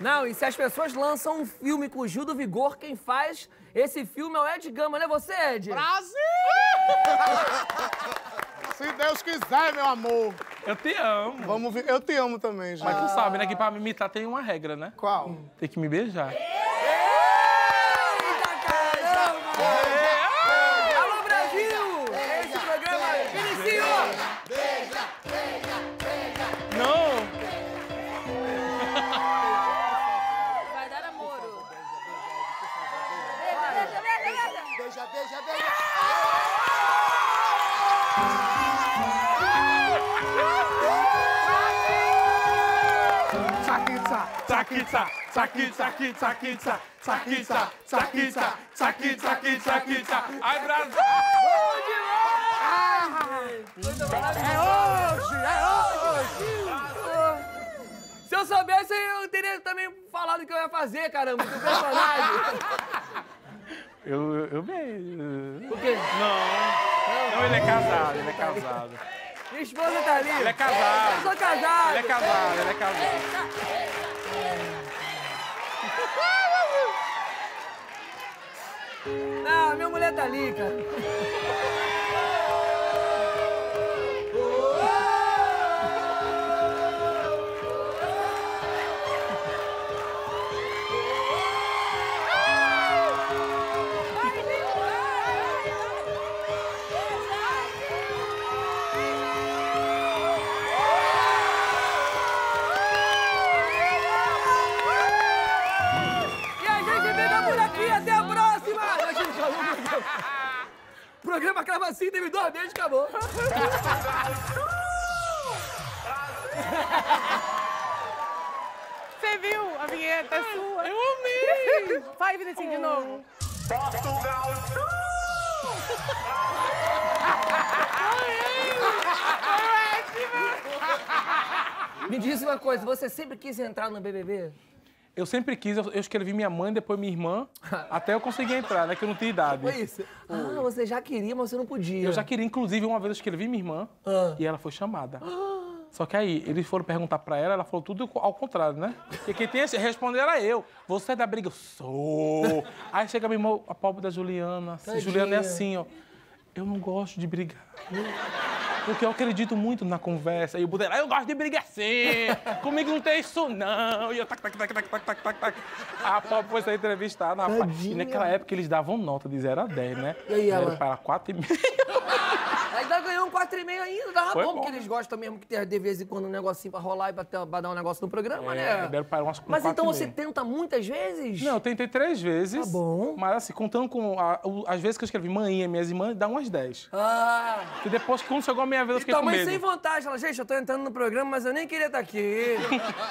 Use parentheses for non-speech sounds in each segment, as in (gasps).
Não, e se as pessoas lançam um filme com o Gil do Vigor, quem faz esse filme é o Ed Gama, não é você, Ed? Brasil! Se Deus quiser, meu amor. Eu te amo. Vamos ver. Eu te amo também, já. Mas tu sabe, né, que pra me imitar tem uma regra, né? Qual? Tem que me beijar. Tsaquitsa, tsaquitsa, tsaquitsa, tsaquitsa, tsaquitsa, tsaquitsa, tsaquitsa. Ai, Brasil! É hoje, é hoje. Se eu soubesse, eu teria também falado o que eu ia fazer, caramba, do personagem. (laughs) Eu, eu, beijo. O quê? Não. Não, ele é casado, ele é casado. Minha esposa tá ali. Ele é casado. Eu sou casado. Ele é casado, ele é casado. Não, minha mulher tá ali, cara. Programa. (laughs) O programa acaba assim, teve dois beijos e acabou. Você viu a vinheta é sua? Eu amei! (laughs) Vai, Vinetinho, de novo. Me diz uma coisa, você sempre quis entrar no BBB? Eu sempre quis, eu eu escrevi minha mãe, depois minha irmã, (laughs) até eu conseguir entrar, né? Que eu não tinha idade. Foi isso? Ah, você já queria, mas você não podia. Eu já queria, inclusive, uma vez eu escrevi minha irmã Ah. e ela foi chamada. (gasps) Só que aí, eles foram perguntar pra ela, ela falou tudo ao contrário, né? Porque quem tem esse responder era eu. Você é da briga? Eu sou. Aí chega minha irmã, a pobre da Juliana. assim. Juliana é assim, ó. Eu não gosto de brigar. Porque eu acredito muito na conversa. E o Budeira, eu gosto de brigar sim. Comigo não tem isso, não. E eu tac, tac, tac, tac, tac, tac, tac, tac. A pobre foi ser entrevistada, rapaz. E naquela época eles davam nota de 0 a 10, né? E aí, ela? Era para 4,5. (laughs) Ainda ganhou um 4,5 ainda, dava Foi bom, bom. porque eles gostam mesmo que tenha de vez em quando um negocinho pra rolar e pra, ter- pra dar um negócio no programa, É, né? deram para umas Mas então 4,5. você tenta muitas vezes? Não, eu tentei três vezes. Tá bom. Mas assim, contando com a- o- as vezes que eu escrevi manhã, minhas irmãs, dá umas 10. Ah, E depois, quando chegou a minha vez, eu e fiquei tua com mãe sem vontade. Ela, gente, eu tô entrando no programa, mas eu nem queria estar aqui.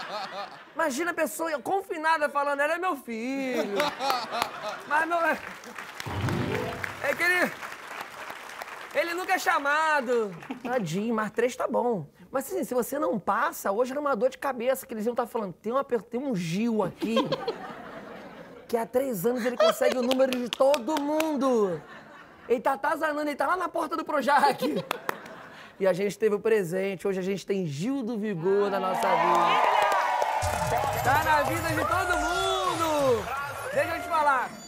(laughs) Imagina a pessoa confinada falando, ela é meu filho. Mas meu... É que ele... Ele nunca é chamado. Tadinho, mas três tá bom. Mas assim, se você não passa, hoje era uma dor de cabeça que eles iam estar falando. Tem, uma, tem um Gil aqui que há três anos ele consegue o número de todo mundo. Ele tá atazanando, ele tá lá na porta do Projac. E a gente teve o presente. Hoje a gente tem Gil do Vigor na nossa vida. Tá na vida de todo mundo. Deixa eu te falar.